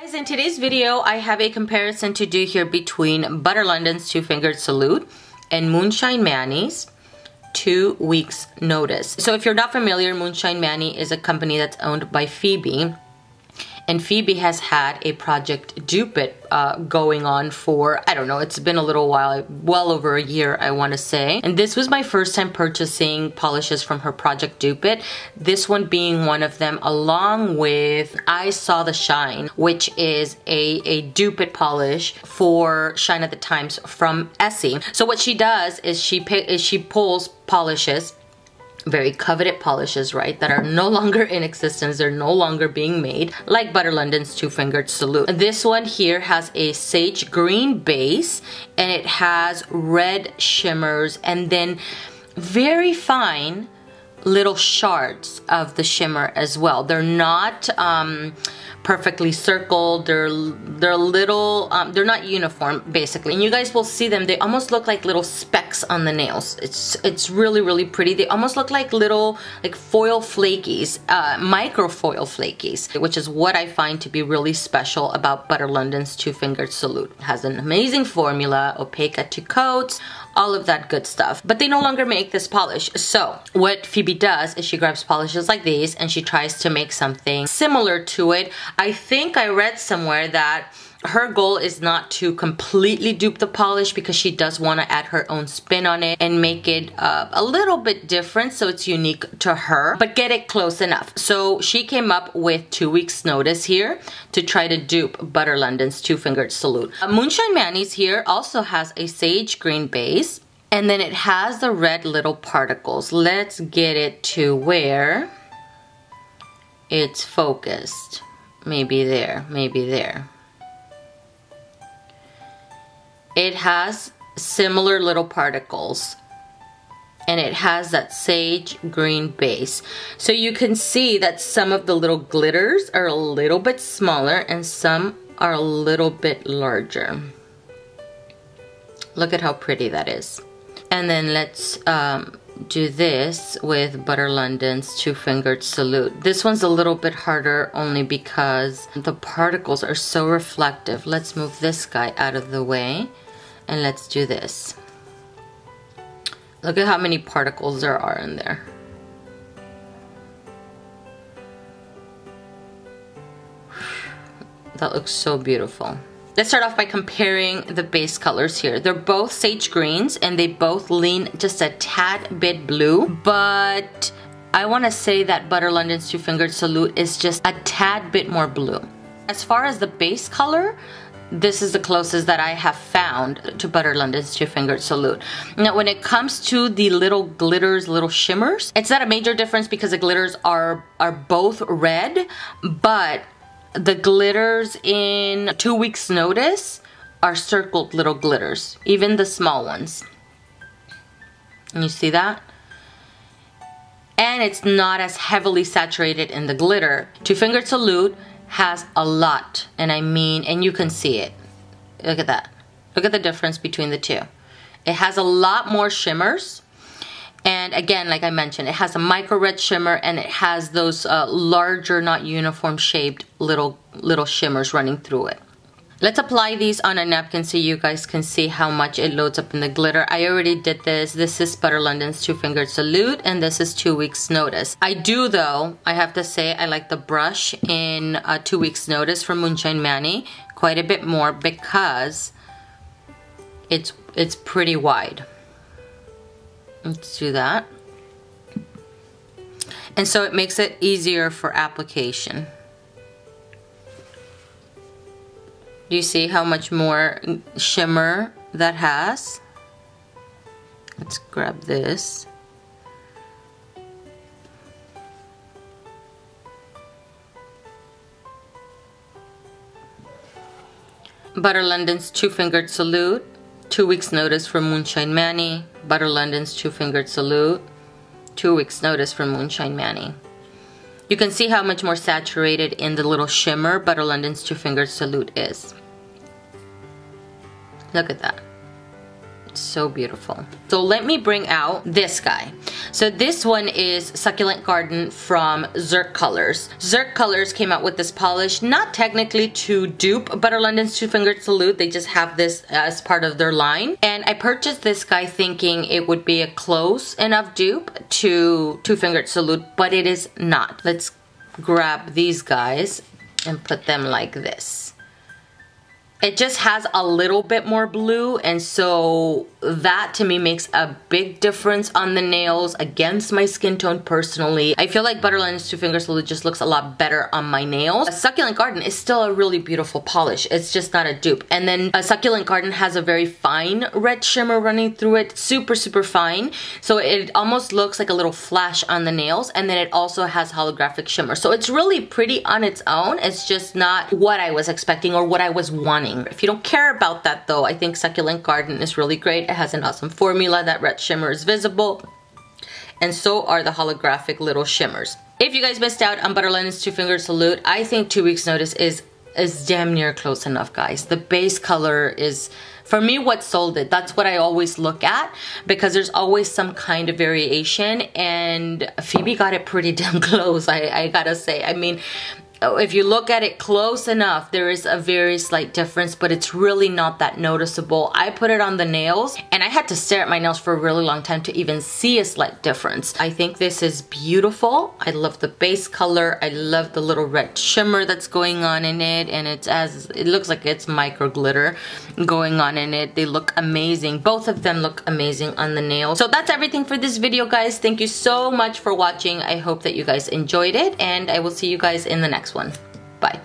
Guys, in today's video, I have a comparison to do here between Butter London's Two Fingered Salute and Moonshine Mani's two weeks notice. So if you're not familiar, Moonshine Mani is a company that's owned by Phoebe and Phoebe has had a project Dupe uh, going on for, I don't know, it's been a little while, well over a year, I want to say. And this was my first time purchasing polishes from her project Dupe This one being one of them, along with I Saw the Shine, which is a, a Dupe polish for Shine of the Times from Essie. So what she does is she, is she pulls polishes very coveted polishes, right, that are no longer in existence, they're no longer being made, like Butter London's Two Fingered Salute. This one here has a sage green base, and it has red shimmers, and then very fine little shards of the shimmer as well. They're not um, perfectly circled. They're they're little. Um, they're not uniform basically, and you guys will see them. They almost look like little specks on the nails. It's it's really really pretty. They almost look like little like foil flakies, uh, micro foil flakies, which is what I find to be really special about Butter London's Two Fingered Salute. It has an amazing formula, opaque at two coats all of that good stuff. But they no longer make this polish. So what Phoebe does is she grabs polishes like these and she tries to make something similar to it. I think I read somewhere that her goal is not to completely dupe the polish because she does want to add her own spin on it and make it uh, a little bit different so it's unique to her but get it close enough. So she came up with two weeks notice here to try to dupe butter london's two fingered salute. Uh, moonshine mani's here also has a sage green base and then it has the red little particles. Let's get it to where it's focused. Maybe there maybe there it has similar little particles and it has that sage green base. So you can see that some of the little glitters are a little bit smaller and some are a little bit larger. Look at how pretty that is. And then let's um, do this with Butter London's Two Fingered Salute. This one's a little bit harder only because the particles are so reflective. Let's move this guy out of the way and let's do this. Look at how many particles there are in there. That looks so beautiful. Let's start off by comparing the base colors here. They're both sage greens and they both lean just a tad bit blue, but I wanna say that Butter London's Two Fingered Salute is just a tad bit more blue. As far as the base color, this is the closest that I have found to Butter London's Two Fingered Salute. Now, when it comes to the little glitters, little shimmers, it's not a major difference because the glitters are, are both red, but the glitters in Two Weeks Notice are circled little glitters, even the small ones. And you see that? And it's not as heavily saturated in the glitter. Two Finger Salute has a lot, and I mean, and you can see it. Look at that. Look at the difference between the two. It has a lot more shimmers. And again, like I mentioned, it has a micro red shimmer and it has those uh, larger, not uniform shaped little, little shimmers running through it. Let's apply these on a napkin so you guys can see how much it loads up in the glitter. I already did this. This is Butter London's Two Fingered Salute and this is Two Weeks Notice. I do though, I have to say I like the brush in uh, Two Weeks Notice from Moonshine Mani quite a bit more because it's, it's pretty wide. Let's do that. And so it makes it easier for application. Do you see how much more shimmer that has? Let's grab this. Butter London's Two Fingered Salute. Two weeks notice from Moonshine Mani. Butter London's Two Fingered Salute. Two weeks notice from Moonshine Mani. You can see how much more saturated in the little shimmer Butter London's Two Fingered Salute is. Look at that. So beautiful. So let me bring out this guy. So this one is Succulent Garden from Cirque Colors. Cirque Colors came out with this polish, not technically to dupe Butter London's Two Fingered Salute. They just have this as part of their line. And I purchased this guy thinking it would be a close enough dupe to Two Fingered Salute, but it is not. Let's grab these guys and put them like this. It just has a little bit more blue and so that to me makes a big difference on the nails against my skin tone personally. I feel like Butter London's Two Finger Salute just looks a lot better on my nails. A Succulent Garden is still a really beautiful polish. It's just not a dupe. And then a Succulent Garden has a very fine red shimmer running through it. Super, super fine. So it almost looks like a little flash on the nails and then it also has holographic shimmer. So it's really pretty on its own. It's just not what I was expecting or what I was wanting if you don't care about that though, I think Succulent Garden is really great. It has an awesome formula. That red shimmer is visible. And so are the holographic little shimmers. If you guys missed out on Butter London's Two Finger Salute, I think two weeks notice is is damn near close enough, guys. The base color is, for me, what sold it. That's what I always look at because there's always some kind of variation and Phoebe got it pretty damn close, I, I gotta say. I mean, Oh, if you look at it close enough, there is a very slight difference, but it's really not that noticeable. I put it on the nails and I had to stare at my nails for a really long time to even see a slight difference. I think this is beautiful. I love the base color. I love the little red shimmer that's going on in it and it's as, it looks like it's micro glitter going on in it. They look amazing. Both of them look amazing on the nails. So that's everything for this video, guys. Thank you so much for watching. I hope that you guys enjoyed it and I will see you guys in the one. Bye.